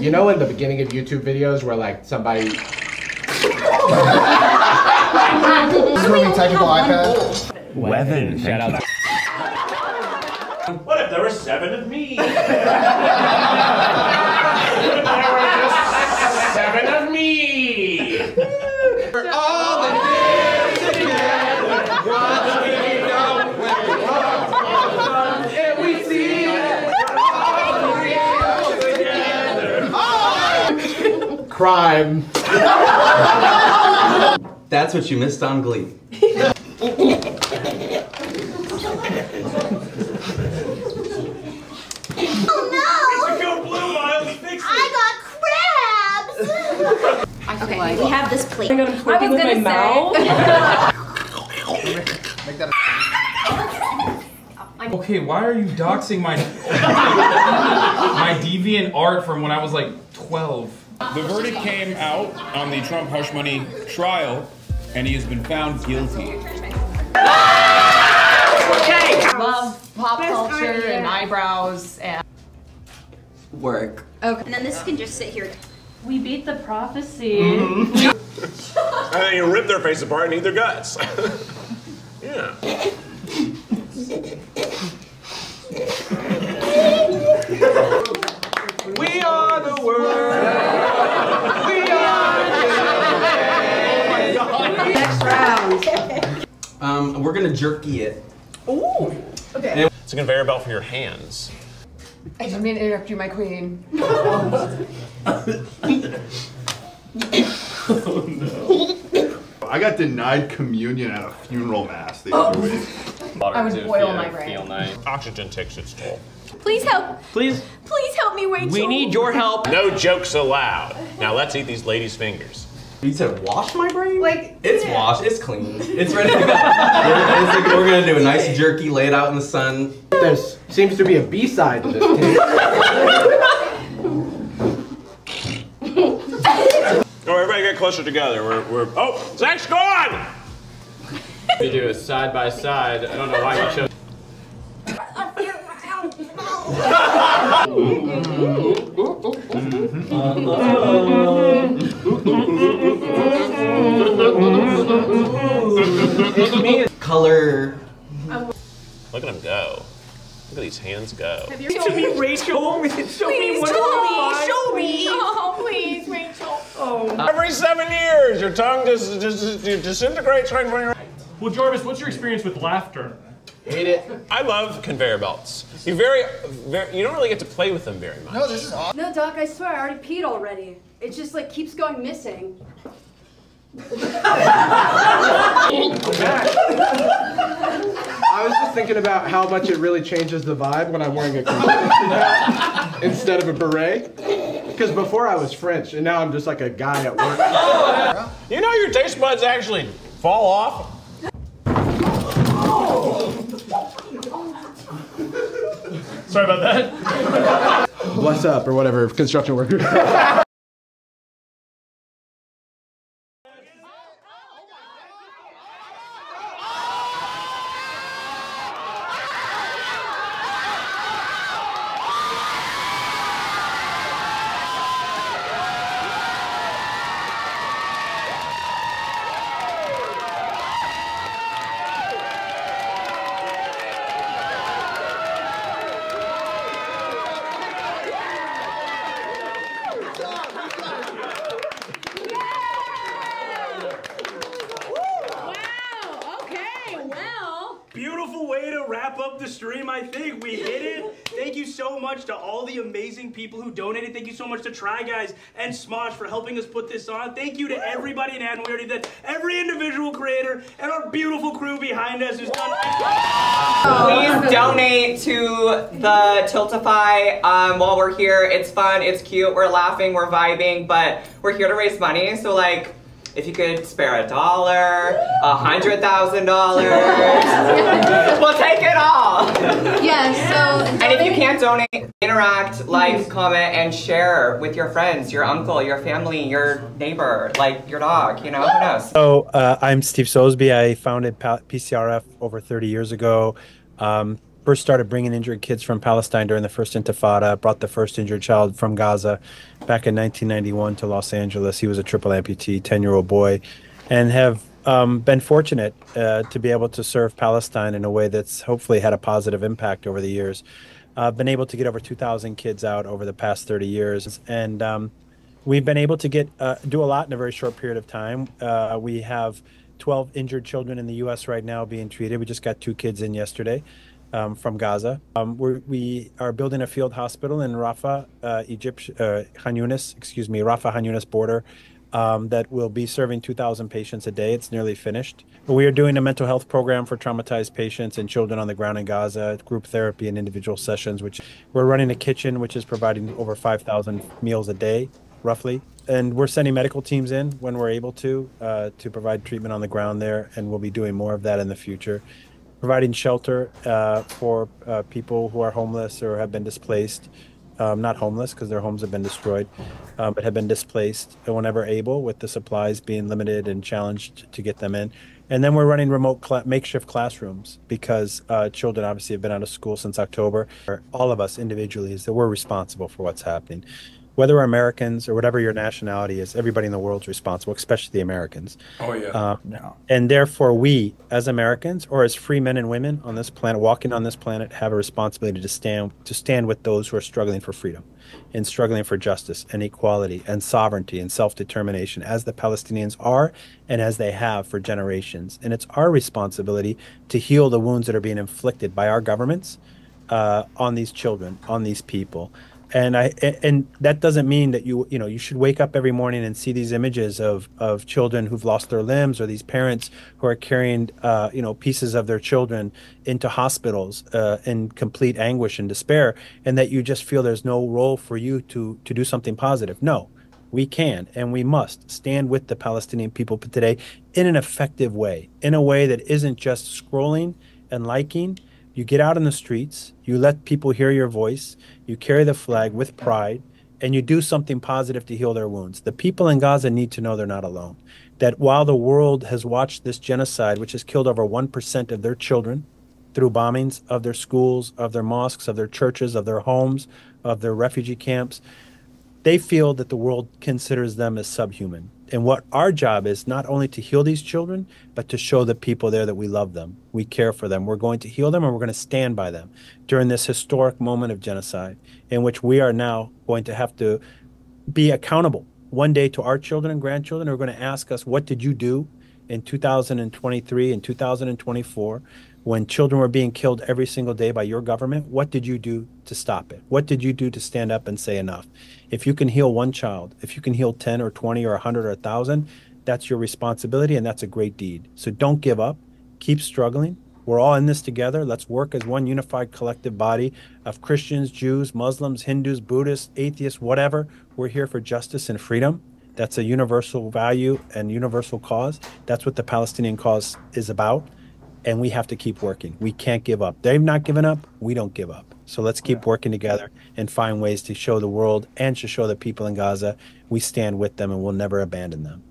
You know, in the beginning of YouTube videos where like somebody. This is where we technical iPad. Weather. Shout out. What if there were seven of me? There were just seven of me. All the days together, once we know where we are, and we see all together. Crime. That's what you missed on Glee. Oh Go blue, Miles. Fix no! it. I got crabs! okay, we have this plate. I was gonna say. Okay, why are you doxing my my DeviantArt from when I was like 12? The verdict came out on the Trump hush money trial, and he has been found guilty. Okay. Love pop culture and eyebrows and. Work. Okay. And then this can just sit here. We beat the prophecy. Mm-hmm. And then you rip their face apart and eat their guts. yeah. gonna jerky it. Ooh. Okay. It's a conveyor belt for your hands. I didn't mean to interrupt you, my queen. I got denied communion at a funeral mass the other oh. week. I would boil my brain. Oxygen takes its toll. Please help. Please. Please help me, Rachel. We need your help. No jokes allowed. Now let's eat these ladies' fingers. You said wash my brain? Like It's washed. It's clean. It's ready to go. we're, it's like- we're gonna do a nice jerky, lay it out in the sun. There seems to be a B side to this tape. Oh, everybody get closer together. We're, we're oh, Zach's gone! We do a side by side. I don't know why you chose. Mm-hmm. Mm-hmm. Mm-hmm. Color. Look at him go. Look at these hands go. Show me Rachel. Show me Please what show me. it's. Show me. Oh, please, Rachel. Oh. Every seven years, your tongue just, just, just disintegrates right in front of your Well, Jarvis, what's your experience with laughter? Hate it. I love conveyor belts. You very, very, you don't really get to play with them very much. No, this is awesome. No, Doc, I swear I already peed already. It just like keeps going missing. I was just thinking about how much it really changes the vibe when I'm wearing a construction hat instead of a beret. Because before I was French, and now I'm just like a guy at work. You know your taste buds actually fall off. Sorry about that. Bless up, or whatever, construction worker. Beautiful way to wrap up the stream, I think. We hit it. Thank you so much to all the amazing people who donated. Thank you so much to Try Guys and Smosh for helping us put this on. Thank you to everybody in Hand. We already did every individual creator and our beautiful crew behind us who's done. Please donate to the Tiltify um, while we're here. It's fun, it's cute, we're laughing, we're vibing, but we're here to raise money. So like, if you could spare a dollar, a hundred thousand dollars, we'll take it all. Yeah, so. And if you can't donate, interact, like, comment, and share with your friends, your uncle, your family, your neighbor, like your dog. You know, who knows? So uh, I'm Steve Sosebee. I founded PCRF over 30 years ago. Um, first started bringing injured kids from Palestine during the first Intifada, brought the first injured child from Gaza back in 1991 to Los Angeles. He was a triple amputee, 10 year old boy, and have um, been fortunate uh, to be able to serve Palestine in a way that's hopefully had a positive impact over the years. I've been able to get over 2,000 kids out over the past 30 years, and um, we've been able to get uh, do a lot in a very short period of time. Uh, we have 12 injured children in the U.S. right now being treated. We just got two kids in yesterday um, from Gaza. Um, we're, we are building a field hospital in Rafah, uh, Egypt, uh, Yunis, excuse me, Rafah Khan Yunis border. Um, that will be serving 2,000 patients a day. It's nearly finished. We are doing a mental health program for traumatized patients and children on the ground in Gaza, group therapy and individual sessions. Which we're running a kitchen, which is providing over 5,000 meals a day, roughly. And we're sending medical teams in when we're able to uh, to provide treatment on the ground there, and we'll be doing more of that in the future providing shelter uh, for uh, people who are homeless or have been displaced. Um, not homeless because their homes have been destroyed, uh, but have been displaced whenever able, with the supplies being limited and challenged to get them in. And then we're running remote cl- makeshift classrooms because uh, children obviously have been out of school since October. All of us individually is that we're responsible for what's happening whether we're Americans or whatever your nationality is, everybody in the world's responsible, especially the Americans. Oh yeah. Uh, And therefore, we as Americans or as free men and women on this planet, walking on this planet, have a responsibility to stand to stand with those who are struggling for freedom, and struggling for justice and equality and sovereignty and self determination, as the Palestinians are and as they have for generations. And it's our responsibility to heal the wounds that are being inflicted by our governments uh, on these children, on these people and I and that doesn't mean that you you know you should wake up every morning and see these images of of children who've lost their limbs or these parents who are carrying uh, you know pieces of their children into hospitals uh, in complete anguish and despair, and that you just feel there's no role for you to to do something positive. No, we can and we must stand with the Palestinian people today in an effective way, in a way that isn't just scrolling and liking you get out in the streets, you let people hear your voice, you carry the flag with pride, and you do something positive to heal their wounds. The people in Gaza need to know they're not alone. That while the world has watched this genocide, which has killed over 1% of their children through bombings of their schools, of their mosques, of their churches, of their homes, of their refugee camps, they feel that the world considers them as subhuman. And what our job is not only to heal these children, but to show the people there that we love them, we care for them. We're going to heal them and we're going to stand by them during this historic moment of genocide in which we are now going to have to be accountable one day to our children and grandchildren who are going to ask us, What did you do in 2023 and 2024? When children were being killed every single day by your government, what did you do to stop it? What did you do to stand up and say enough? If you can heal one child, if you can heal 10 or 20 or 100 or 1,000, that's your responsibility and that's a great deed. So don't give up. Keep struggling. We're all in this together. Let's work as one unified collective body of Christians, Jews, Muslims, Hindus, Buddhists, atheists, whatever. We're here for justice and freedom. That's a universal value and universal cause. That's what the Palestinian cause is about and we have to keep working. We can't give up. They've not given up. We don't give up. So let's keep working together and find ways to show the world and to show the people in Gaza we stand with them and we'll never abandon them.